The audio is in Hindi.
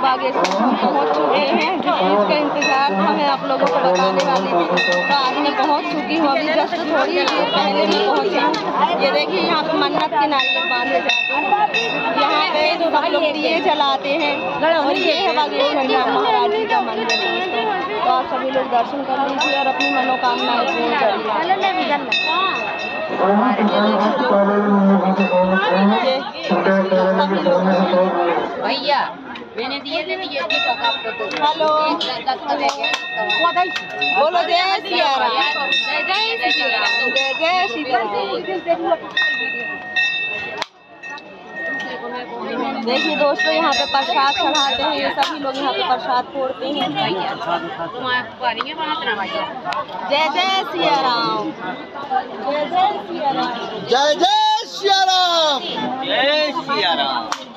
बागेश्वर हम पहुँच चुके हैं जिस इंतज़ार था मैं आप लोगों को बताने वाली थी तो आज मैं पहुँच चुकी हूँ अभी जस्ट थोड़ी देर पहले मैं पहुँची हूँ ये देखिए यहाँ पे मन्नत के नारियल बांधे जाते हैं यहाँ पे सब लोग दिए जलाते हैं और ये है बागेश्वर धाम महाराज जी का मंदिर तो आप सभी लोग दर्शन कर लीजिए और अपनी मनोकामनाएँ पूर्ण लोग भैया मैंने दिए थे दिए दीपक आपको तो हेलो गया बोलो जय सिया राम जय जय श्री राम जय जय श्री राम देखिए दोस्तों यहाँ पे प्रसाद चढ़ाते हैं ये सभी लोग यहाँ पे प्रसाद फोड़ते हैं जय जय सिया राम जय जय सिया राम जय जय श्री राम जय सिया राम